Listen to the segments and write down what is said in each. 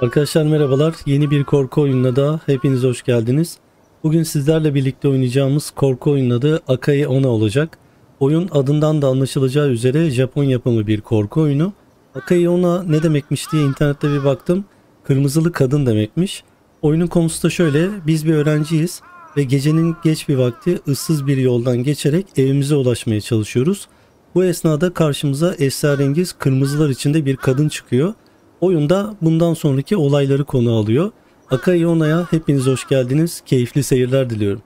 Arkadaşlar merhabalar. Yeni bir korku oyununa da hepiniz hoş geldiniz. Bugün sizlerle birlikte oynayacağımız korku oyunun adı Akai Ona olacak. Oyun adından da anlaşılacağı üzere Japon yapımı bir korku oyunu. Akai Ona ne demekmiş diye internette bir baktım. Kırmızılı kadın demekmiş. Oyunun konusu da şöyle. Biz bir öğrenciyiz ve gecenin geç bir vakti ıssız bir yoldan geçerek evimize ulaşmaya çalışıyoruz. Bu esnada karşımıza esrarengiz kırmızılar içinde bir kadın çıkıyor. Oyunda bundan sonraki olayları konu alıyor. Akai Ona'ya hepiniz hoş geldiniz. Keyifli seyirler diliyorum.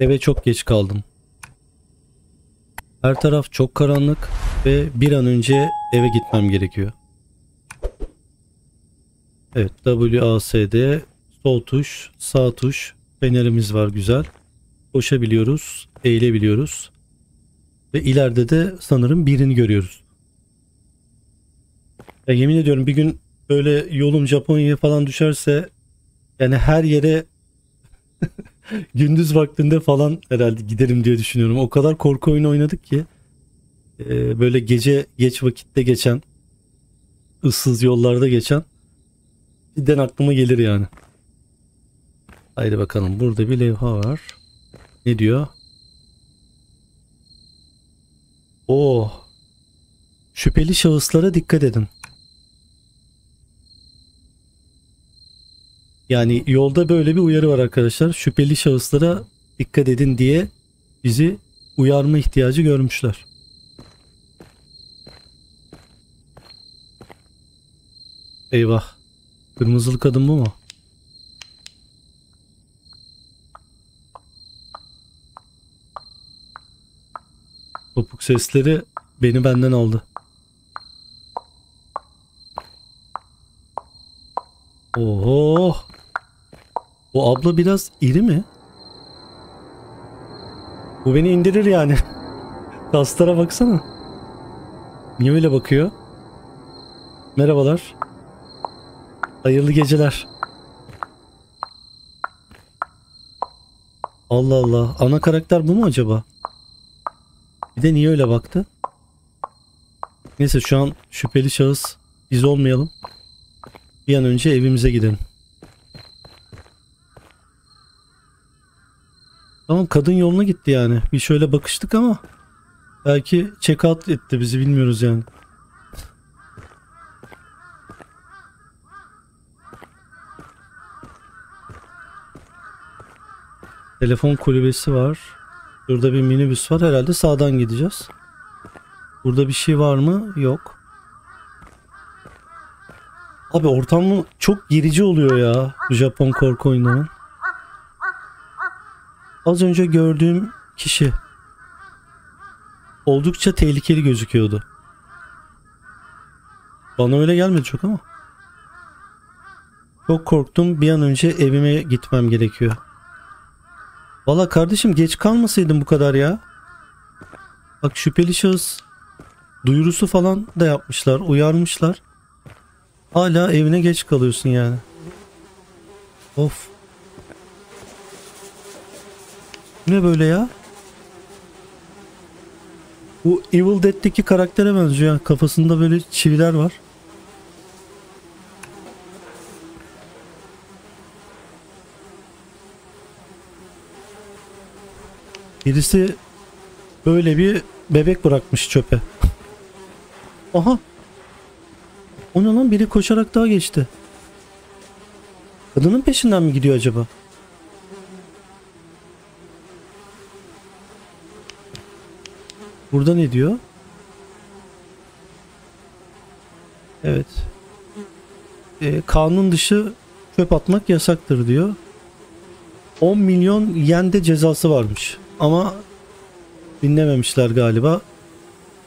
Eve çok geç kaldım. Her taraf çok karanlık ve bir an önce eve gitmem gerekiyor. Evet WASD sol tuş sağ tuş fenerimiz var güzel. Koşabiliyoruz eğilebiliyoruz. Ve ileride de sanırım birini görüyoruz. Ya yemin ediyorum bir gün böyle yolum Japonya'ya falan düşerse yani her yere gündüz vaktinde falan herhalde giderim diye düşünüyorum. O kadar korku oyunu oynadık ki e, böyle gece geç vakitte geçen ıssız yollarda geçen cidden aklıma gelir yani. Haydi bakalım burada bir levha var. Ne diyor? Oh. Şüpheli şahıslara dikkat edin. Yani yolda böyle bir uyarı var arkadaşlar. Şüpheli şahıslara dikkat edin diye bizi uyarma ihtiyacı görmüşler. Eyvah. Kırmızılı kadın bu mu? Topuk sesleri beni benden aldı. Oho. O abla biraz iri mi? Bu beni indirir yani. Kaslara baksana. Niye öyle bakıyor? Merhabalar. Hayırlı geceler. Allah Allah. Ana karakter bu mu acaba? Bir de niye öyle baktı? Neyse şu an şüpheli şahıs biz olmayalım. Bir an önce evimize gidelim. Tamam kadın yoluna gitti yani. Bir şöyle bakıştık ama belki check out etti bizi bilmiyoruz yani. Telefon kulübesi var. Burada bir minibüs var. Herhalde sağdan gideceğiz. Burada bir şey var mı? Yok. Abi ortamı çok gerici oluyor ya Japon korku oyunlarının. Az önce gördüğüm kişi oldukça tehlikeli gözüküyordu. Bana öyle gelmedi çok ama. Çok korktum. Bir an önce evime gitmem gerekiyor. Valla kardeşim geç kalmasaydın bu kadar ya. Bak şüpheli şahıs duyurusu falan da yapmışlar, uyarmışlar. Hala evine geç kalıyorsun yani. Of. Ne böyle ya? Bu Evil Dead'teki karaktere benziyor. Kafasında böyle çiviler var. Birisi böyle bir bebek bırakmış çöpe. Aha. O ne lan biri koşarak daha geçti. Kadının peşinden mi gidiyor acaba? Burada ne diyor? Evet. Ee, kanun dışı çöp atmak yasaktır diyor. 10 milyon yen de cezası varmış. Ama dinlememişler galiba.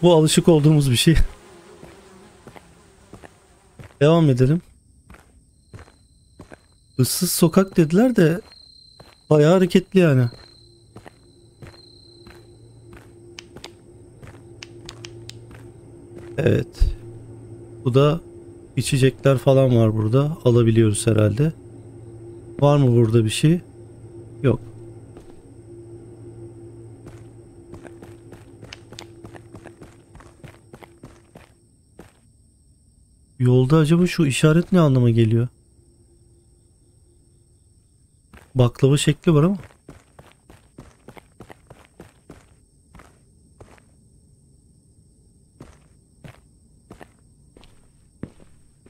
Bu alışık olduğumuz bir şey. Devam edelim. Issız sokak dediler de bayağı hareketli yani. Evet. Bu da içecekler falan var burada. Alabiliyoruz herhalde. Var mı burada bir şey? Yok. Yolda acaba şu işaret ne anlama geliyor? Baklava şekli var ama.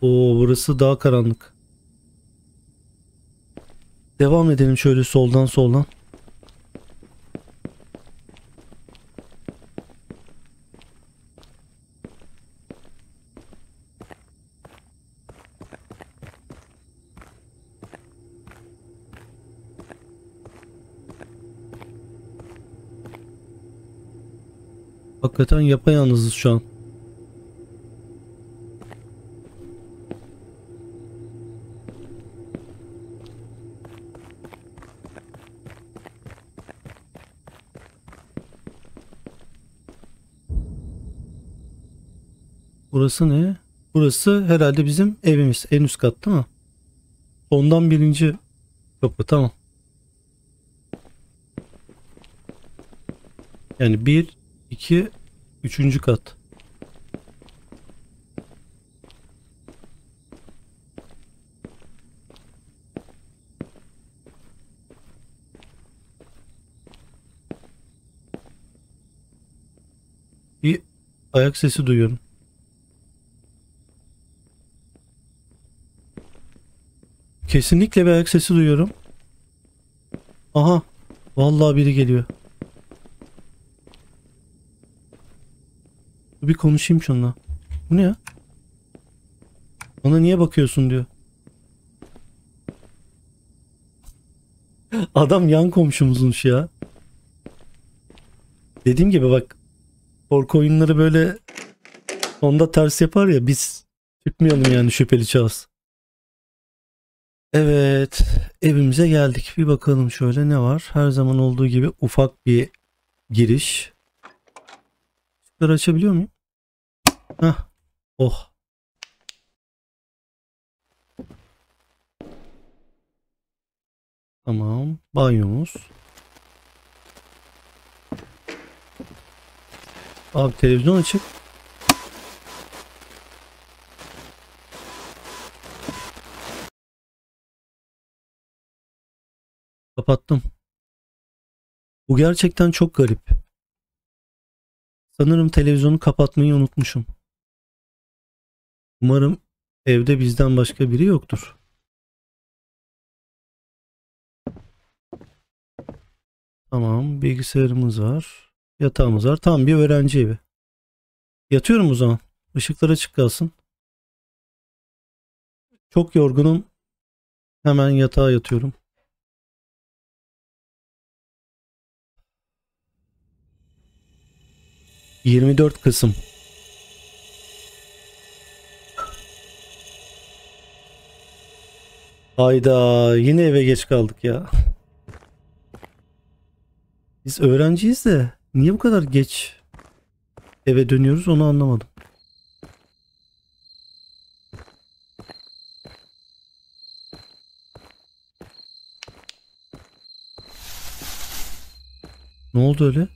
Oo burası daha karanlık. Devam edelim şöyle soldan soldan. Hakikaten yapayalnızız şu an. Burası ne? Burası herhalde bizim evimiz. En üst kat değil mi? Ondan birinci kapı tamam. Yani bir, iki, üçüncü kat. Bir ayak sesi duyuyorum. Kesinlikle bir ayak sesi duyuyorum. Aha. Vallahi biri geliyor. Bir konuşayım şununla. Bu ne ya? Bana niye bakıyorsun diyor. Adam yan komşumuzmuş ya. Dediğim gibi bak korku oyunları böyle onda ters yapar ya biz çıkmayalım yani şüpheli şahıs. Evet, evimize geldik. Bir bakalım şöyle ne var. Her zaman olduğu gibi ufak bir giriş. Işıkları açabiliyor muyum? Hah. Oh. Tamam. Banyomuz. Abi televizyon açık. Kapattım. Bu gerçekten çok garip. Sanırım televizyonu kapatmayı unutmuşum. Umarım evde bizden başka biri yoktur. Tamam, bilgisayarımız var. Yatağımız var. Tam bir öğrenci evi. Yatıyorum o zaman. Işıklar açık kalsın. Çok yorgunum. Hemen yatağa yatıyorum. Yirmi dört Kasım. Hayda yine eve geç kaldık ya. Biz öğrenciyiz de niye bu kadar geç eve dönüyoruz onu anlamadım. Ne oldu öyle?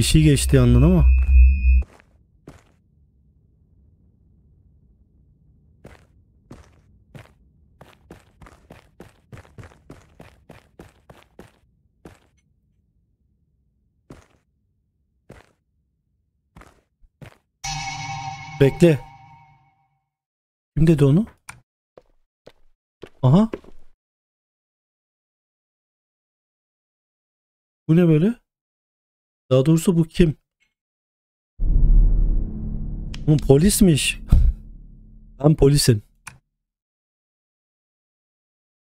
Bir şey geçti yandan ama. Bekle. Kim dedi onu? Aha. Bu ne böyle? Daha doğrusu bu kim? Bu polismiş. Ben polisim.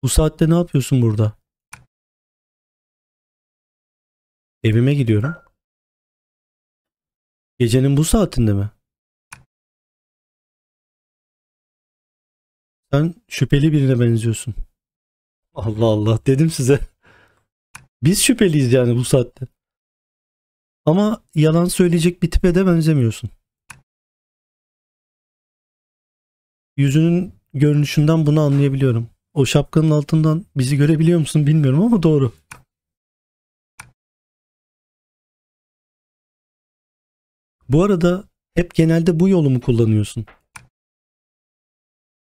Bu saatte ne yapıyorsun burada? Evime gidiyorum. Gecenin bu saatinde mi? Sen şüpheli birine benziyorsun. Allah Allah dedim size. Biz şüpheliyiz yani bu saatte. Ama yalan söyleyecek bir tipe de benzemiyorsun. Yüzünün görünüşünden bunu anlayabiliyorum. O şapkanın altından bizi görebiliyor musun bilmiyorum ama doğru. Bu arada hep genelde bu yolu mu kullanıyorsun?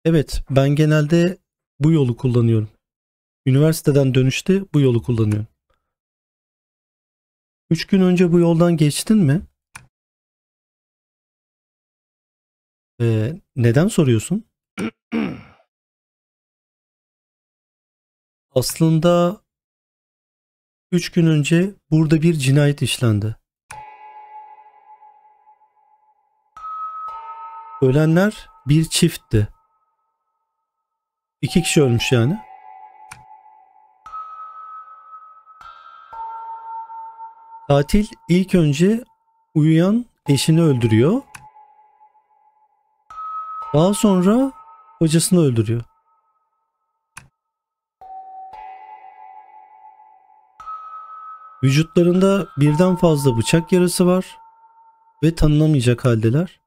Evet, ben genelde bu yolu kullanıyorum. Üniversiteden dönüşte bu yolu kullanıyorum. Üç gün önce bu yoldan geçtin mi? Ee, neden soruyorsun? Aslında üç gün önce burada bir cinayet işlendi. Ölenler bir çiftti. İki kişi ölmüş yani. Katil ilk önce uyuyan eşini öldürüyor. Daha sonra kocasını öldürüyor. Vücutlarında birden fazla bıçak yarası var ve tanınamayacak haldeler.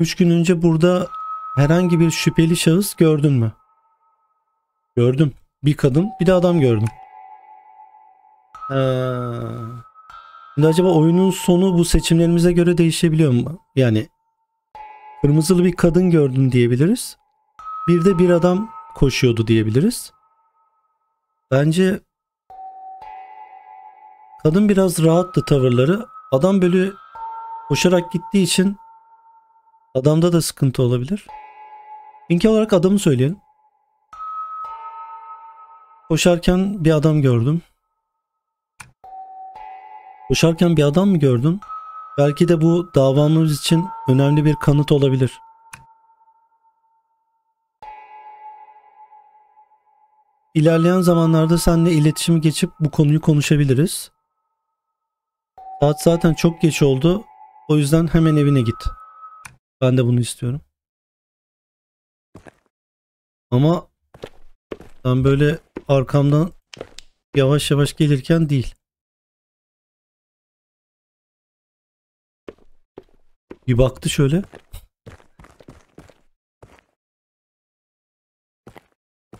Üç gün önce burada herhangi bir şüpheli şahıs gördün mü? Gördüm. Bir kadın bir de adam gördüm. Ha. Şimdi acaba oyunun sonu bu seçimlerimize göre değişebiliyor mu? Yani kırmızılı bir kadın gördüm diyebiliriz. Bir de bir adam koşuyordu diyebiliriz. Bence kadın biraz rahattı tavırları. Adam böyle koşarak gittiği için adamda da sıkıntı olabilir. İlk olarak adamı söyleyelim. Koşarken bir adam gördüm. Koşarken bir adam mı gördün? Belki de bu davamız için önemli bir kanıt olabilir. İlerleyen zamanlarda seninle iletişimi geçip bu konuyu konuşabiliriz. Saat zaten çok geç oldu. O yüzden hemen evine git. Ben de bunu istiyorum. Ama ben böyle arkamdan yavaş yavaş gelirken değil. Bir baktı şöyle.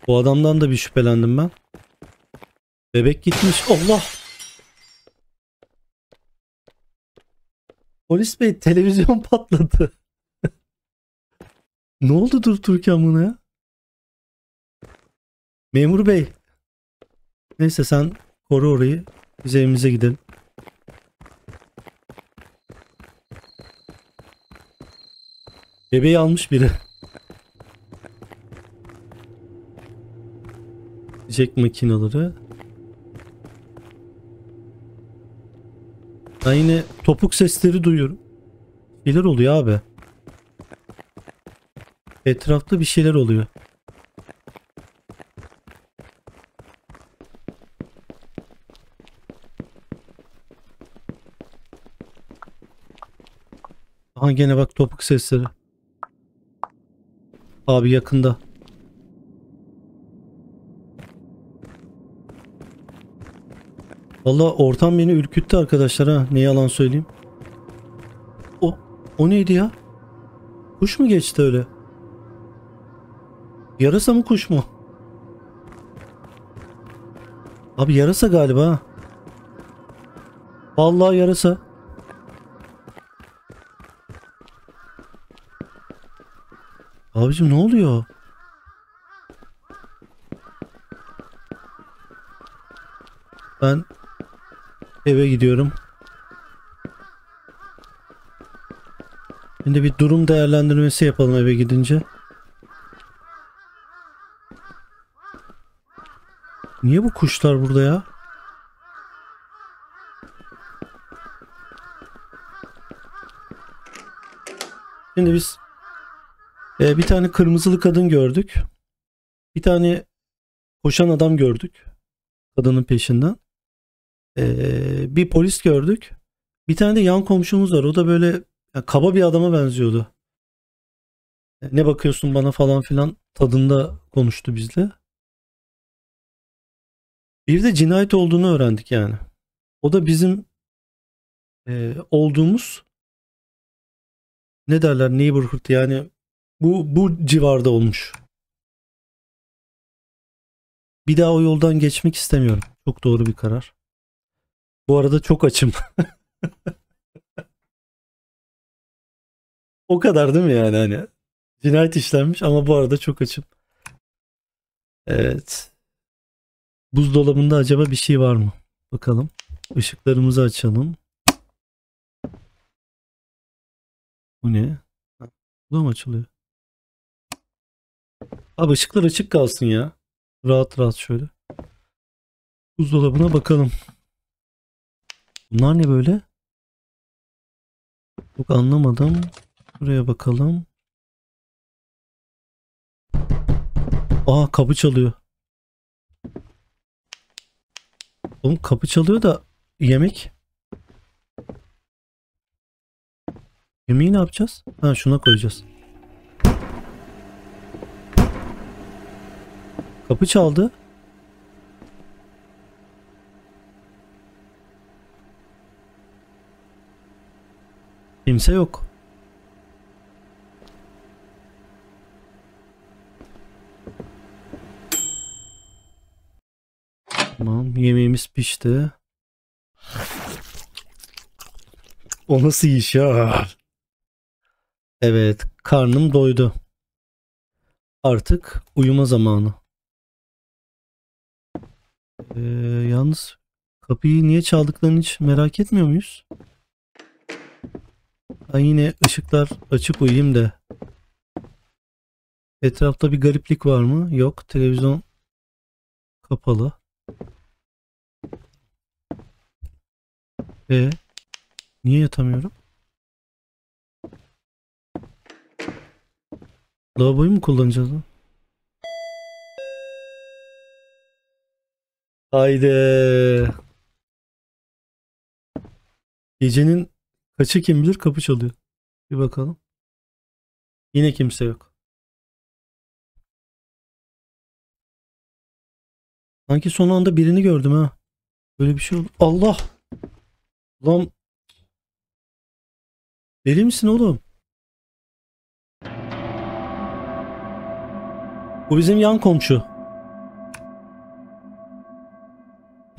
Bu adamdan da bir şüphelendim ben. Bebek gitmiş. Allah! Polis bey televizyon patladı. ne oldu dur Türkan buna ya? Memur bey. Neyse sen koru orayı. Biz evimize gidelim. Bebeği almış biri. Jack makinaları. Ben yine topuk sesleri duyuyorum. Şeyler oluyor abi. Etrafta bir şeyler oluyor. Aha gene bak topuk sesleri. Abi yakında. Valla ortam beni ürküttü arkadaşlar ha. Ne yalan söyleyeyim. O, o neydi ya? Kuş mu geçti öyle? Yarasa mı kuş mu? Abi yarasa galiba. Vallahi yarasa. Abicim ne oluyor? Ben eve gidiyorum. Şimdi bir durum değerlendirmesi yapalım eve gidince. Niye bu kuşlar burada ya? Şimdi biz e, bir tane kırmızılı kadın gördük. Bir tane koşan adam gördük. Kadının peşinden. E, bir polis gördük. Bir tane de yan komşumuz var. O da böyle ya, kaba bir adama benziyordu. E, ne bakıyorsun bana falan filan tadında konuştu bizle. Bir de cinayet olduğunu öğrendik yani. O da bizim e, olduğumuz ne derler neighborhood yani bu bu civarda olmuş. Bir daha o yoldan geçmek istemiyorum. Çok doğru bir karar. Bu arada çok açım. o kadar değil mi yani hani? Cinayet işlenmiş ama bu arada çok açım. Evet. Buzdolabında acaba bir şey var mı? Bakalım. Işıklarımızı açalım. Bu ne? Bu da mı açılıyor? Abi ışıklar açık kalsın ya. Rahat rahat şöyle. Buzdolabına bakalım. Bunlar ne böyle? Çok anlamadım. Buraya bakalım. Aa kapı çalıyor. Oğlum kapı çalıyor da yemek. Yemeği ne yapacağız? Ha şuna koyacağız. Kapı çaldı. Kimse yok. Tamam yemeğimiz pişti. O nasıl iş ya? Evet karnım doydu. Artık uyuma zamanı. Ee, yalnız kapıyı niye çaldıklarını hiç merak etmiyor muyuz? Ben yine ışıklar açıp uyuyayım da. Etrafta bir gariplik var mı? Yok. Televizyon kapalı. E niye yatamıyorum? Lavaboyu mu kullanacağız lan? Haydi. Gecenin kaçı kim bilir kapı çalıyor. Bir bakalım. Yine kimse yok. Sanki son anda birini gördüm ha. Böyle bir şey oldu. Allah! Lan Deli misin oğlum? Bu bizim yan komşu.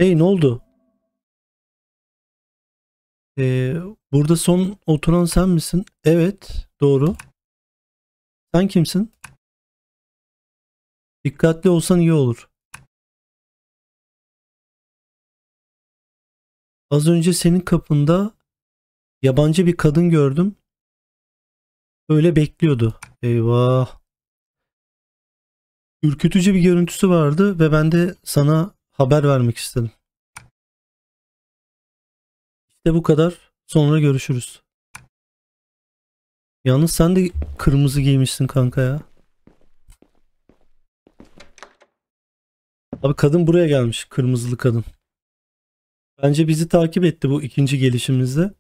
Hey ne oldu? Ee, burada son oturan sen misin? Evet doğru. Sen kimsin? Dikkatli olsan iyi olur. Az önce senin kapında yabancı bir kadın gördüm. Öyle bekliyordu. Eyvah. Ürkütücü bir görüntüsü vardı ve ben de sana haber vermek istedim. İşte bu kadar. Sonra görüşürüz. Yalnız sen de kırmızı giymişsin kanka ya. Abi kadın buraya gelmiş. Kırmızılı kadın. Bence bizi takip etti bu ikinci gelişimizde.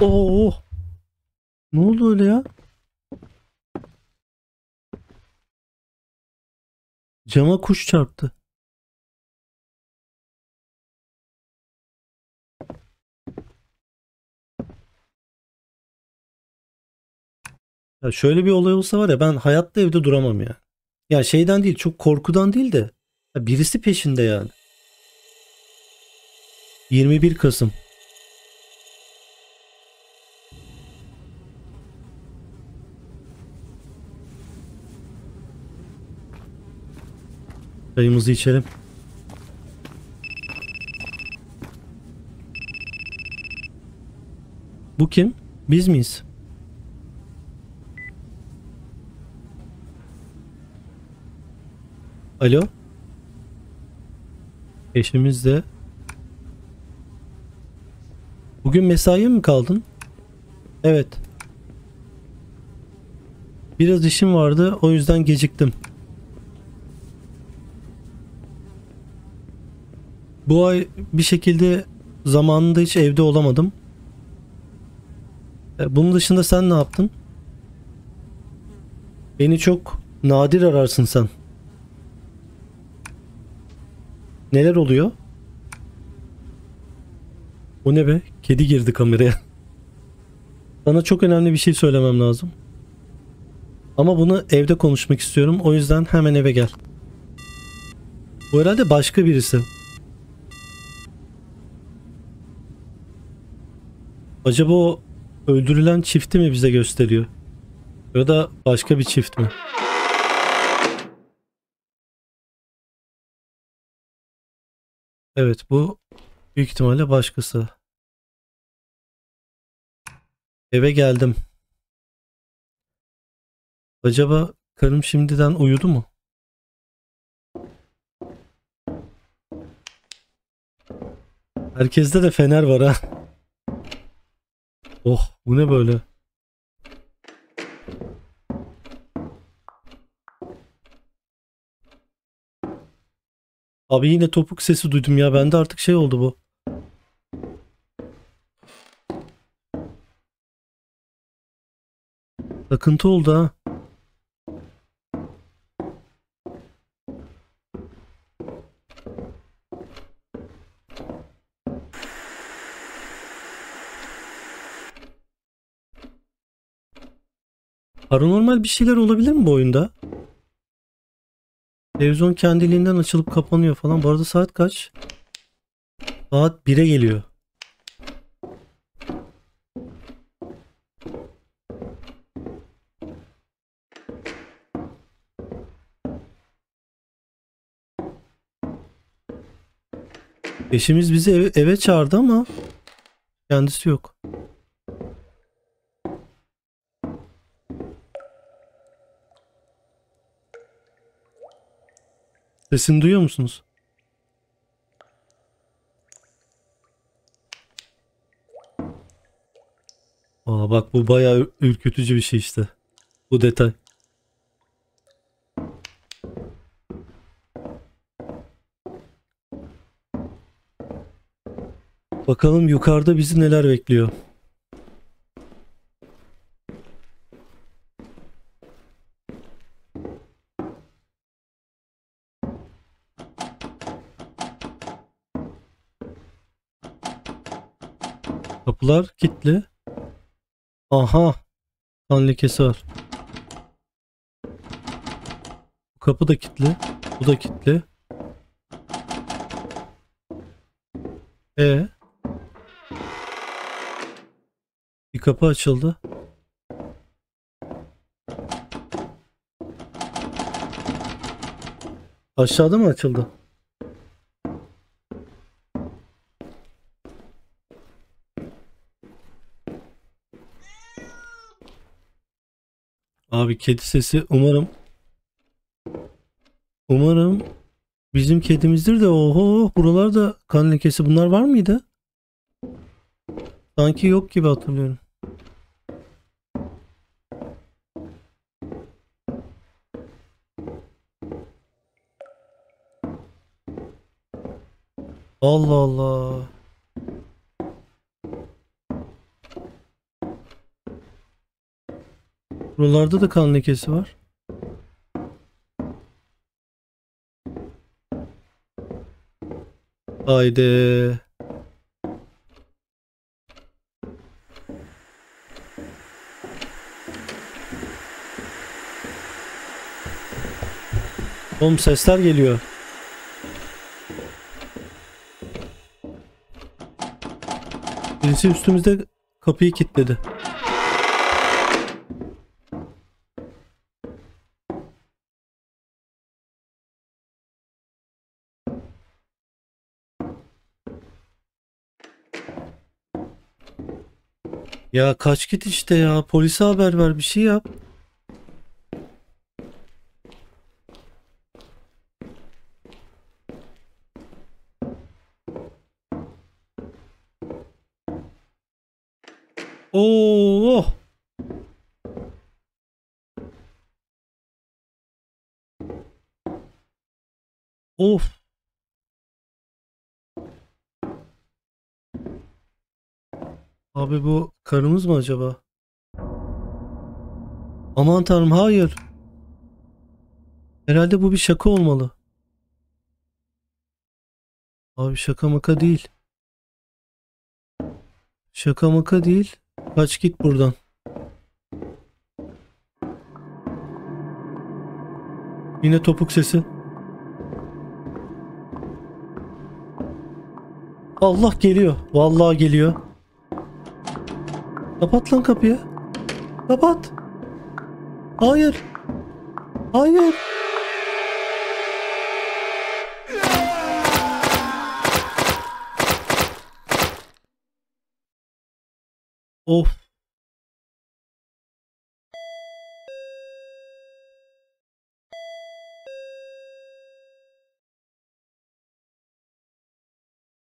Oo. Ne oldu öyle ya? Cama kuş çarptı. Ya şöyle bir olay olsa var ya ben hayatta evde duramam ya. Ya şeyden değil çok korkudan değil de birisi peşinde yani. 21 Kasım. Çayımızı içelim. Bu kim? Biz miyiz? Alo? Eşimiz de. Bugün mesaiye mi kaldın? Evet. Biraz işim vardı o yüzden geciktim. Bu ay bir şekilde zamanında hiç evde olamadım. E, Bunun dışında sen ne yaptın? Beni çok nadir ararsın sen. Neler oluyor? O ne be? Kedi girdi kameraya. Sana çok önemli bir şey söylemem lazım. Ama bunu evde konuşmak istiyorum. O yüzden hemen eve gel. Bu herhalde başka birisi. Acaba o öldürülen çifti mi bize gösteriyor? Ya da başka bir çift mi? Evet bu büyük ihtimalle başkası. Eve geldim. Acaba karım şimdiden uyudu mu? Herkeste de fener var ha. Oh bu ne böyle? Abi yine topuk sesi duydum ya. Bende artık şey oldu bu. Takıntı oldu ha. Paranormal bir şeyler olabilir mi bu oyunda? Televizyon kendiliğinden açılıp kapanıyor falan. Bu arada saat kaç? Saat 1'e geliyor. Eşimiz bizi eve, eve çağırdı ama kendisi yok. Sesini duyuyor musunuz? Aa bak bu bayağı ür- ürkütücü bir şey işte. Bu detay. Bakalım yukarıda bizi neler bekliyor. Kapılar kilitli. Aha. Kan lekesi var. Bu kapı da kilitli. Bu da kilitli. E Bir kapı açıldı. Aşağıda mı açıldı? Abi kedi sesi umarım umarım bizim kedimizdir de oho buralarda kan lekesi bunlar var mıydı? Sanki yok gibi hatırlıyorum. Allah Allah. Buralarda da kan lekesi var. Haydi. Oğlum sesler geliyor. Birisi üstümüzde kapıyı kilitledi. Ya kaç git işte ya. Polise haber ver bir şey yap. Oo. Of. Abi bu karımız mı acaba? Aman tanrım hayır. Herhalde bu bir şaka olmalı. Abi şaka maka değil. Şaka maka değil. Kaç git buradan. Yine topuk sesi. Allah geliyor. Vallahi geliyor. Kapat lan kapıyı. Kapat. Hayır. Hayır. Of.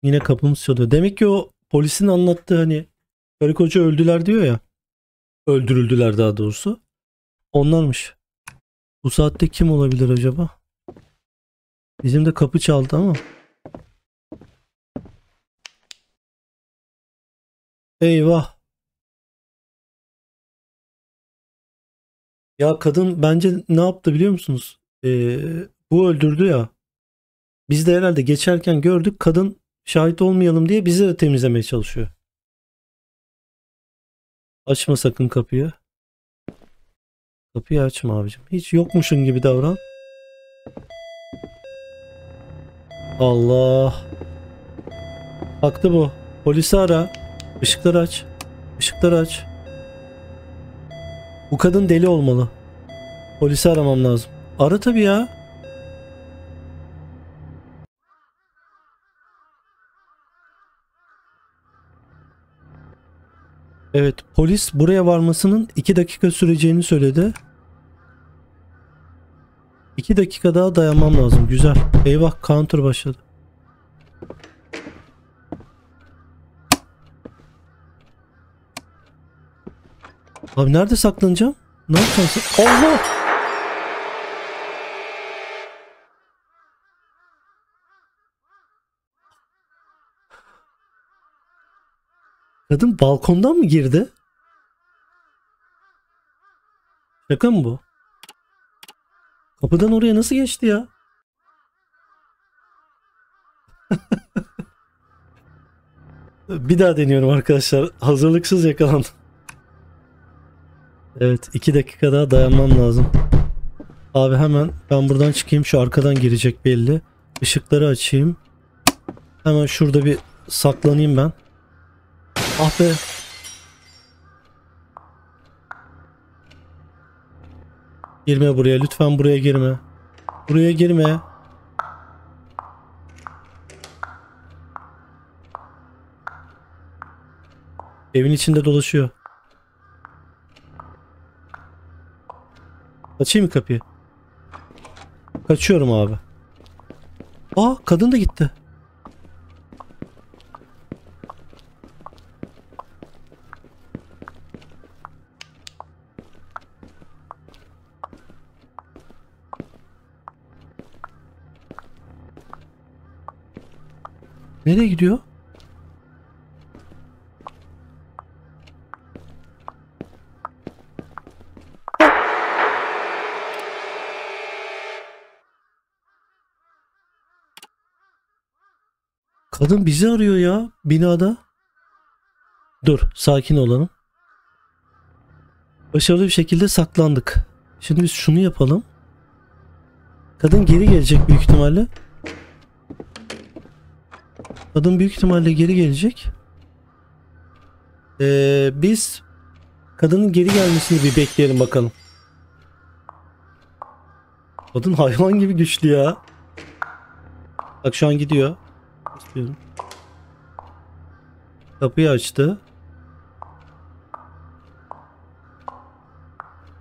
Yine kapımız çalıyor. Demek ki o polisin anlattığı hani karı koca öldüler diyor ya. Öldürüldüler daha doğrusu. Onlarmış. Bu saatte kim olabilir acaba? Bizim de kapı çaldı ama. Eyvah. Ya kadın bence ne yaptı biliyor musunuz? Ee, bu öldürdü ya. Biz de herhalde geçerken gördük kadın şahit olmayalım diye bizi de temizlemeye çalışıyor. Açma sakın kapıyı. Kapıyı açma abicim. Hiç yokmuşun gibi davran. Allah. Baktı bu. Polisi ara. Işıkları aç. Işıkları aç. Bu kadın deli olmalı. Polisi aramam lazım. Ara tabii ya. Evet polis buraya varmasının 2 dakika süreceğini söyledi. 2 dakika daha dayanmam lazım. Güzel. Eyvah counter başladı. Abi nerede saklanacağım? Ne yapacaksın? Allah! Kadın balkondan mı girdi? Şaka mı bu? Kapıdan oraya nasıl geçti ya? Bir daha deniyorum arkadaşlar. Hazırlıksız yakalandım. Evet iki dakika daha dayanmam lazım. Abi hemen ben buradan çıkayım. Şu arkadan girecek belli. Işıkları açayım. Hemen şurada bir saklanayım ben. Ah be. Girme buraya. Lütfen buraya girme. Buraya girme. Evin içinde dolaşıyor. Açayım mı kapıyı? Kaçıyorum abi. Aa kadın da gitti. Nereye gidiyor? Kadın bizi arıyor ya binada. Dur sakin olalım. Başarılı bir şekilde saklandık. Şimdi biz şunu yapalım. Kadın geri gelecek büyük ihtimalle. Kadın büyük ihtimalle geri gelecek. Ee, biz kadının geri gelmesini bir bekleyelim bakalım. Kadın hayvan gibi güçlü ya. Bak şu an gidiyor. İstiyorum. Kapıyı açtı.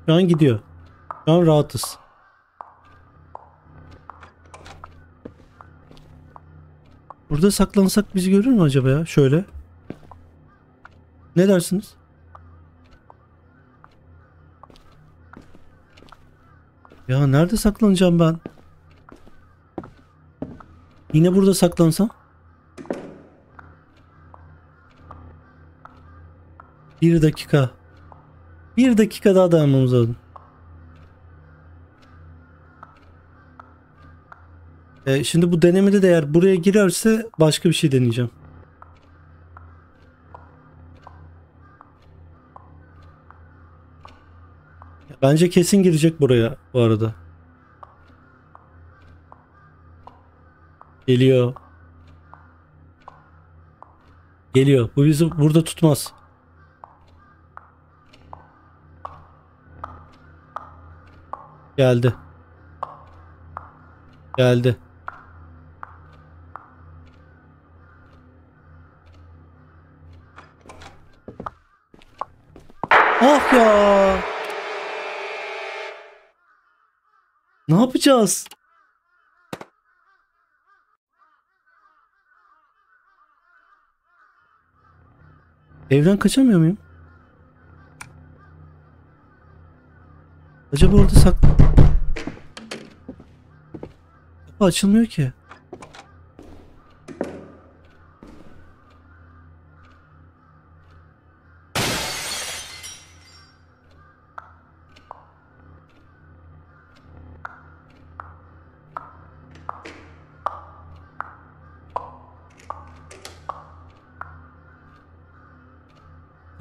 Şu an gidiyor. Şu an rahatız. Burada saklansak bizi görür mü acaba ya? Şöyle. Ne dersiniz? Ya nerede saklanacağım ben? Yine burada saklansam? Bir dakika. Bir dakika daha dayanmamız lazım. E, şimdi bu denemede de eğer buraya girerse başka bir şey deneyeceğim. Bence kesin girecek buraya bu arada. Geliyor. Geliyor. Bu bizi burada tutmaz. Geldi. Geldi. Yapacağız? Evden kaçamıyor muyum? Acaba orada sak... Kapı açılmıyor ki.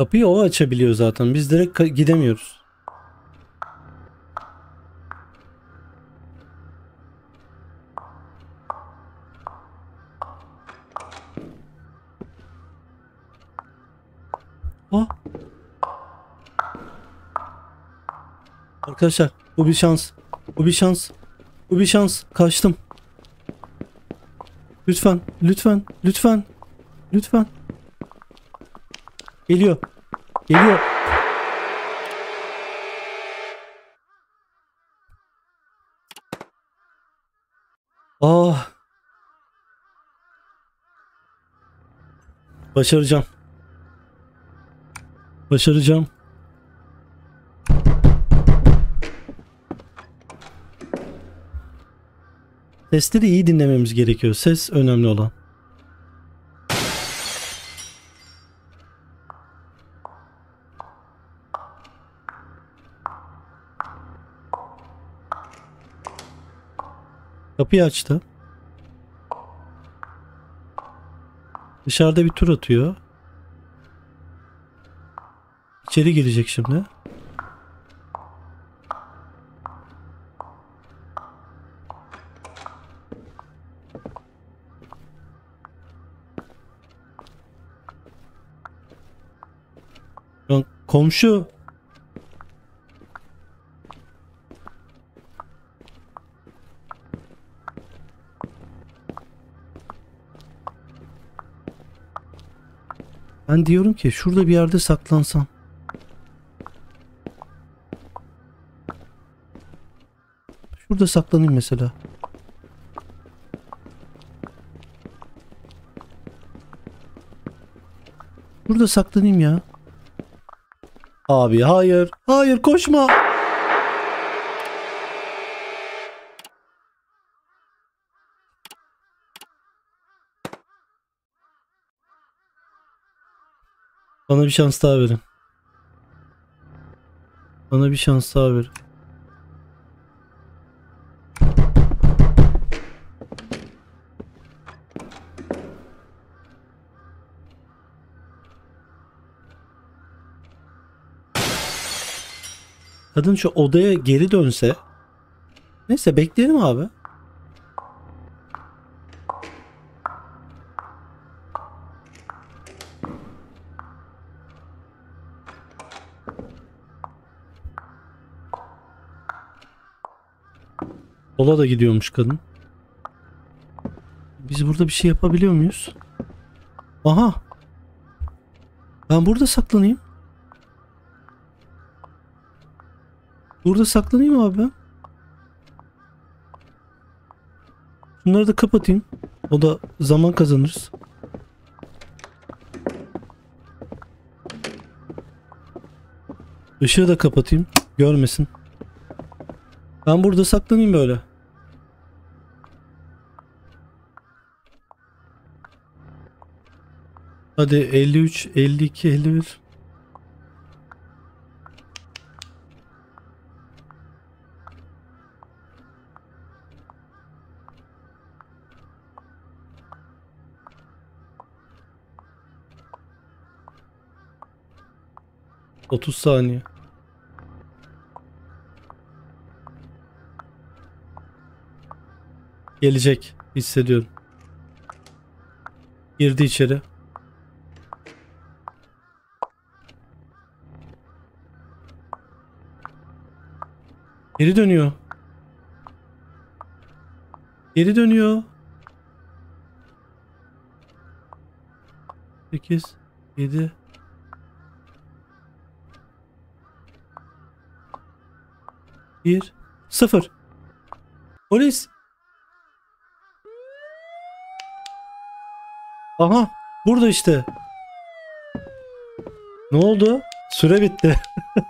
Kapıyı o açabiliyor zaten. Biz direkt gidemiyoruz. Ah. Arkadaşlar bu bir şans. Bu bir şans. Bu bir şans. Kaçtım. Lütfen, lütfen, lütfen. Lütfen. Geliyor. Geliyor. Ah. Başaracağım. Başaracağım. Sesleri iyi dinlememiz gerekiyor. Ses önemli olan. Kapıyı açtı. Dışarıda bir tur atıyor. İçeri girecek şimdi. Komşu Ben diyorum ki şurada bir yerde saklansam. Şurada saklanayım mesela. Burada saklanayım ya. Abi hayır. Hayır koşma. Bana bir şans daha verin. Bana bir şans daha verin. Kadın şu odaya geri dönse. Neyse bekleyelim abi. Sola da gidiyormuş kadın. Biz burada bir şey yapabiliyor muyuz? Aha. Ben burada saklanayım. Burada saklanayım abi. Bunları da kapatayım. O da zaman kazanırız. Işığı da kapatayım. Görmesin. Ben burada saklanayım böyle. Hadi 53, 52, 51. Otuz saniye. Gelecek hissediyorum. Girdi içeri. Geri dönüyor. Geri dönüyor. 8 7 1 0 Polis. Aha burada işte. Ne oldu? Süre bitti.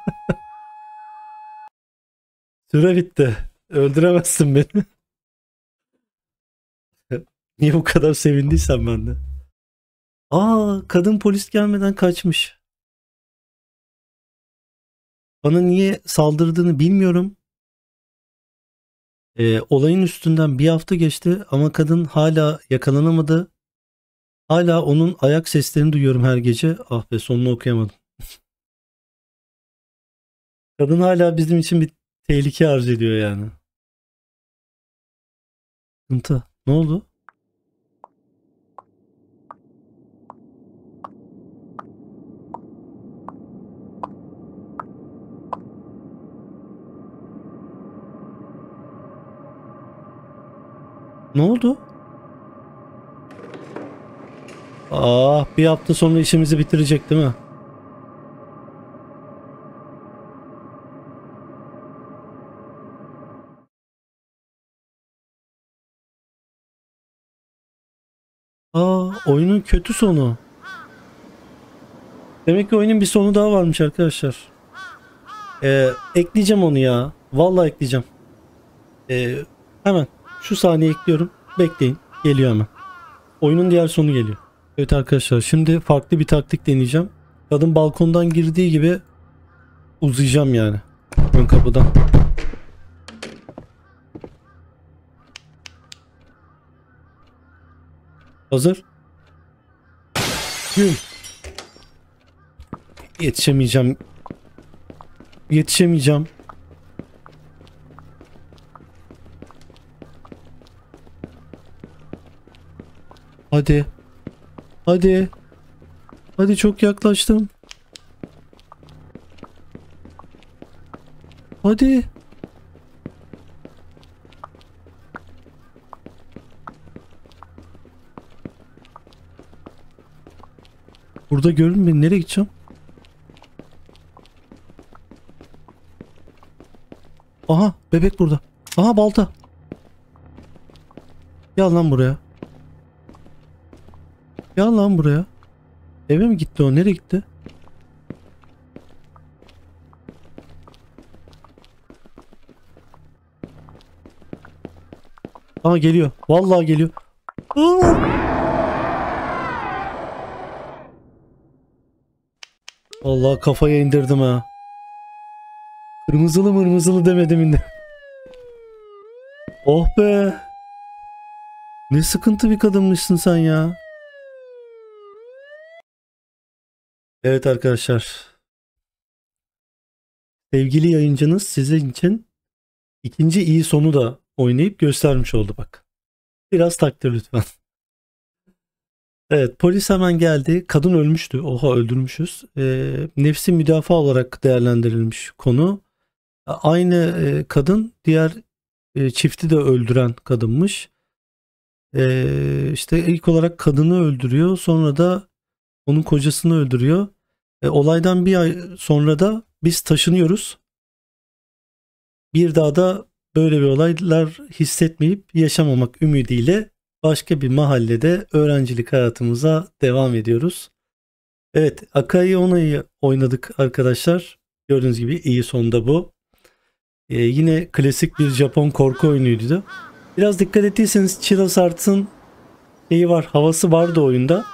Süre bitti. Öldüremezsin beni. Niye bu kadar sevindiysen ben de. Aa kadın polis gelmeden kaçmış. Bana niye saldırdığını bilmiyorum. Ee, olayın üstünden bir hafta geçti ama kadın hala yakalanamadı. Hala onun ayak seslerini duyuyorum her gece. Ah be sonunu okuyamadım. kadın hala bizim için bir tehlike arz ediyor yani. Sıkıntı. Ne oldu? Ne oldu? Ah bir hafta sonra işimizi bitirecek değil mi? Oyunun kötü sonu. Demek ki oyunun bir sonu daha varmış arkadaşlar. Ee, ekleyeceğim onu ya. Vallahi ekleyeceğim. Ee, hemen şu saniye ekliyorum. Bekleyin. Geliyor hemen. Oyunun diğer sonu geliyor. Evet arkadaşlar şimdi farklı bir taktik deneyeceğim. Kadın balkondan girdiği gibi uzayacağım yani. Ön kapıdan. Hazır. Gün. Yetişemeyeceğim. Yetişemeyeceğim. Hadi. Hadi. Hadi çok yaklaştım. Hadi. Burada görünmüyor. Nereye gideceğim? Aha bebek burada. Aha balta. Gel lan buraya. Gel lan buraya. Eve mi gitti o? Nereye gitti? Aha geliyor. Vallahi geliyor. Aa! Allah kafaya indirdim ha. Kırmızılı mırmızılı demedim indi. Oh be. Ne sıkıntı bir kadınmışsın sen ya. Evet arkadaşlar. Sevgili yayıncınız sizin için ikinci iyi sonu da oynayıp göstermiş oldu bak. Biraz takdir lütfen. Evet polis hemen geldi. Kadın ölmüştü. Oha öldürmüşüz. E, nefsi müdafaa olarak değerlendirilmiş konu. Aynı e, kadın diğer e, çifti de öldüren kadınmış. E, işte ilk olarak kadını öldürüyor. Sonra da onun kocasını öldürüyor. E, olaydan bir ay sonra da biz taşınıyoruz. Bir daha da böyle bir olaylar hissetmeyip yaşamamak ümidiyle başka bir mahallede öğrencilik hayatımıza devam ediyoruz. Evet Akai Ona'yı oynadık arkadaşlar. Gördüğünüz gibi iyi sonda bu. Ee, yine klasik bir Japon korku oyunuydu. Biraz dikkat ettiyseniz Chilas Arts'ın şeyi var, havası vardı oyunda.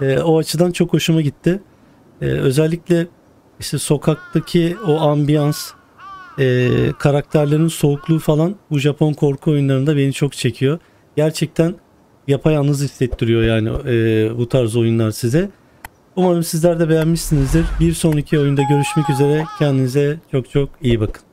Ee, o açıdan çok hoşuma gitti. Ee, özellikle işte sokaktaki o ambiyans, e, karakterlerin soğukluğu falan bu Japon korku oyunlarında beni çok çekiyor gerçekten yapayalnız hissettiriyor yani e, bu tarz oyunlar size. Umarım sizler de beğenmişsinizdir. Bir sonraki oyunda görüşmek üzere. Kendinize çok çok iyi bakın.